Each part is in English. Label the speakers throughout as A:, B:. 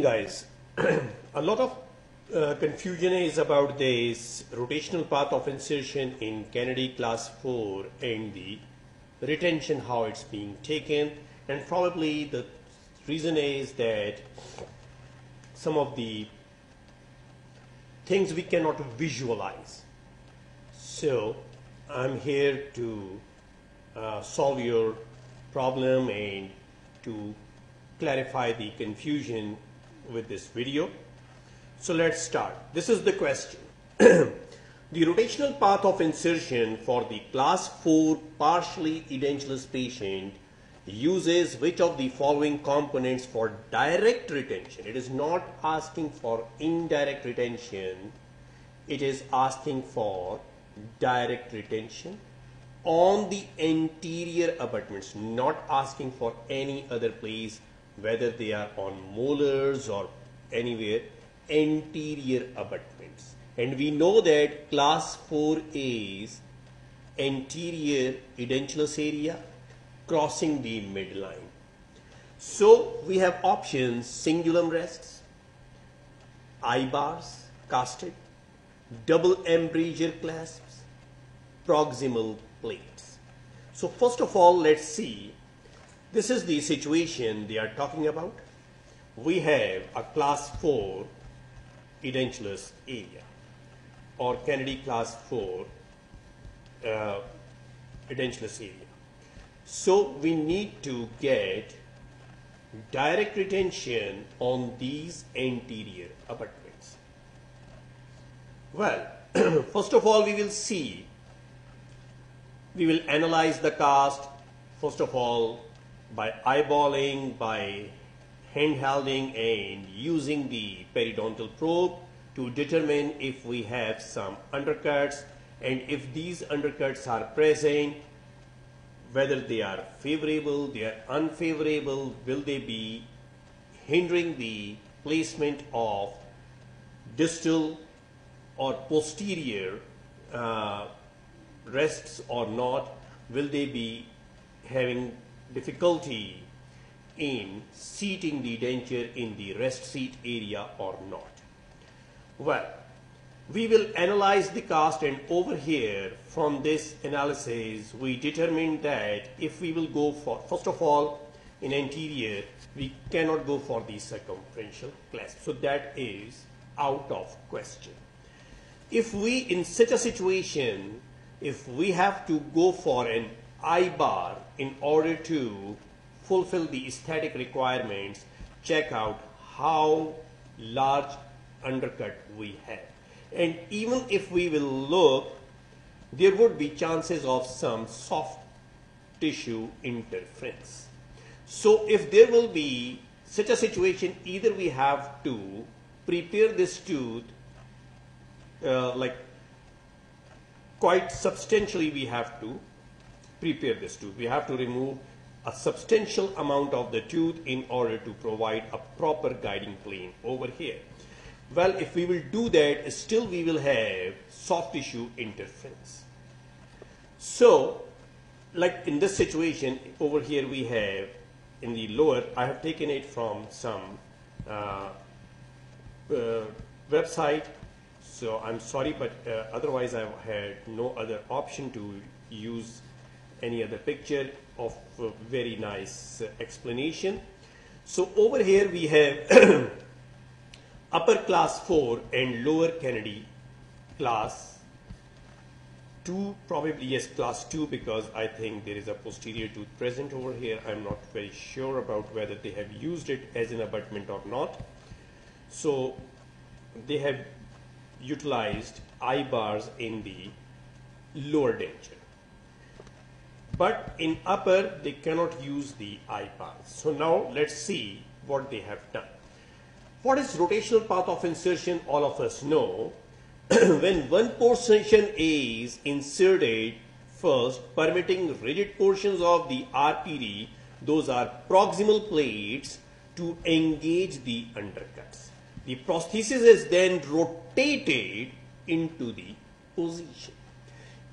A: guys a lot of uh, confusion is about this rotational path of insertion in Kennedy class 4 and the retention how it's being taken. And probably the reason is that some of the things we cannot visualize. So I'm here to uh, solve your problem and to clarify the confusion with this video. So let's start. This is the question. the rotational path of insertion for the class 4 partially edentulous patient uses which of the following components for direct retention? It is not asking for indirect retention. It is asking for direct retention on the anterior abutments, not asking for any other place whether they are on molars or anywhere, anterior abutments. And we know that class 4 is anterior edentulous area crossing the midline. So we have options cingulum rests, I-bars casted, double embrasure clasps, proximal plates. So first of all, let's see this is the situation they are talking about. We have a class 4 edentulous area or Kennedy class 4 uh, edentulous area. So we need to get direct retention on these anterior abutments. Well, first of all we will see, we will analyze the cast first of all by eyeballing, by handholding and using the periodontal probe to determine if we have some undercuts and if these undercuts are present, whether they are favorable, they are unfavorable, will they be hindering the placement of distal or posterior uh, rests or not, will they be having difficulty in seating the denture in the rest seat area or not? Well, we will analyze the cast and over here from this analysis. We determine that if we will go for first of all in anterior we cannot go for the circumferential clasp so that is out of question. If we in such a situation if we have to go for an I-bar in order to fulfill the aesthetic requirements, check out how large undercut we have. And even if we will look, there would be chances of some soft tissue interference. So if there will be such a situation, either we have to prepare this tooth uh, like quite substantially we have to prepare this tooth. We have to remove a substantial amount of the tooth in order to provide a proper guiding plane over here. Well, if we will do that, still we will have soft tissue interference. So, like in this situation, over here we have in the lower, I have taken it from some uh, uh, website. So I'm sorry, but uh, otherwise I've had no other option to use any other picture of very nice uh, explanation. So over here we have upper class 4 and lower Kennedy class 2 probably yes class 2 because I think there is a posterior tooth present over here. I'm not very sure about whether they have used it as an abutment or not. So they have utilized I-bars in the lower denture but in upper they cannot use the eye path. So now let's see what they have done. What is rotational path of insertion? All of us know. when one portion is inserted first, permitting rigid portions of the RPD, those are proximal plates to engage the undercuts. The prosthesis is then rotated into the position.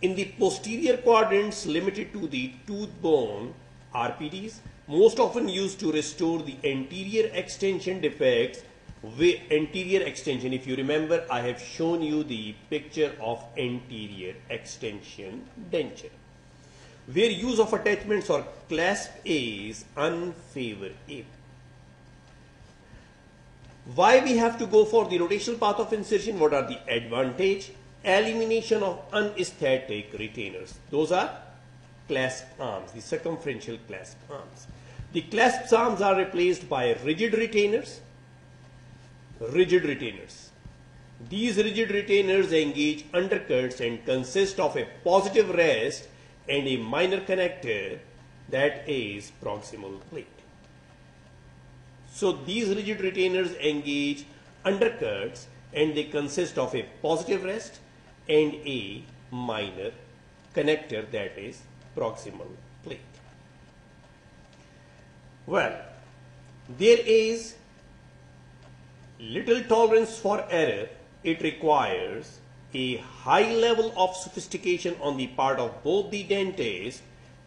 A: In the posterior quadrants limited to the tooth bone RPDs, most often used to restore the anterior extension defects with anterior extension. If you remember, I have shown you the picture of anterior extension denture where use of attachments or clasp is unfavorable. Why we have to go for the rotational path of insertion? What are the advantage? Elimination of unesthetic retainers. Those are clasp arms, the circumferential clasp arms. The clasp arms are replaced by rigid retainers. Rigid retainers. These rigid retainers engage undercuts and consist of a positive rest and a minor connector that is proximal plate. So these rigid retainers engage undercuts and they consist of a positive rest and a minor connector that is proximal plate. Well, there is little tolerance for error. It requires a high level of sophistication on the part of both the dentist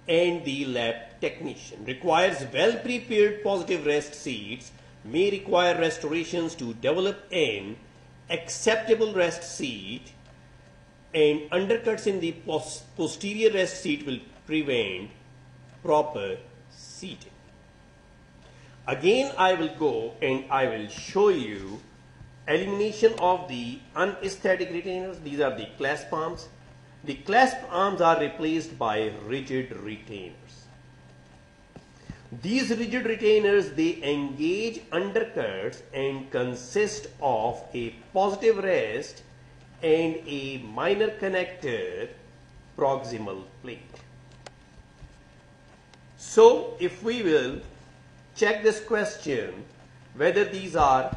A: and the lab technician. Requires well prepared positive rest seats, may require restorations to develop an acceptable rest seat, and undercuts in the posterior rest seat will prevent proper seating. Again, I will go and I will show you elimination of the unesthetic retainers. These are the clasp arms. The clasp arms are replaced by rigid retainers. These rigid retainers, they engage undercuts and consist of a positive rest and a minor connector proximal plate. So, if we will check this question, whether these are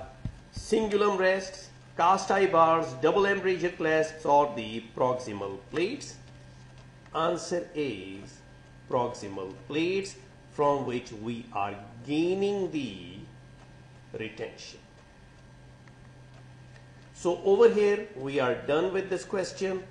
A: cingulum rests, cast I-bars, double embrasure clasps or the proximal plates? Answer is proximal plates from which we are gaining the retention. So over here we are done with this question.